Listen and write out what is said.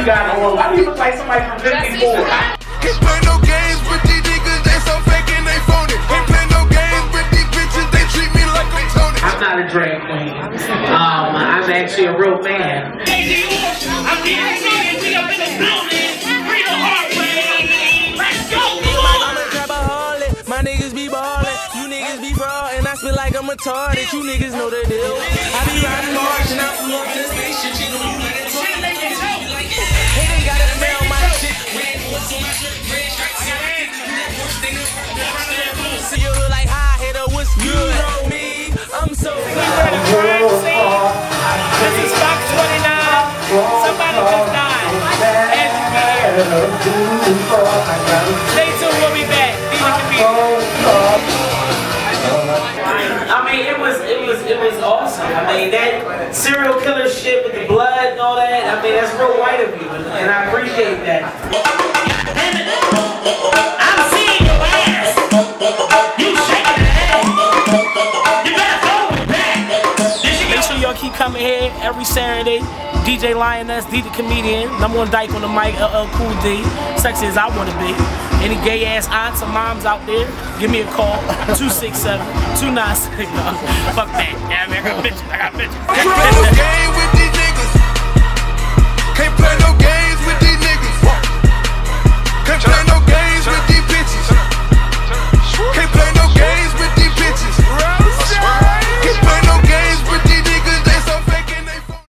you got on? Why do you look like somebody from 54? Can't play no games with these niggas, they so fake and they phony. Can't play no games with these bitches, they treat me like I'm Tony. I'm not a drag queen. Um, I'm actually a real man. I'm getting ready up in the building. Bring the heart wave. Let's go, I'm a trapaholic, my niggas be ballin', you niggas be fraud, and I spit like I'm retarded, you niggas know the deal. I be riding Mars and I pull up in the spaceship, you know you See you look like high hitter, what's good? You know me, I'm so We're the crime scene. This is Fox 29. Somebody just died. As you can hear. Stay tuned, we'll be back. DJ Comedian. I mean, it was, it was, it was awesome. I mean, that serial killer shit with the blood and all that. I mean, that's real white of you, and, and I appreciate that. Keep coming here every Saturday. DJ Lioness, D the comedian, number one dyke on the mic, LL Cool D, sexy as I wanna be. Any gay ass aunts or moms out there, give me a call, 267 296. Fuck that. Yeah, I got bitches. I got bitches.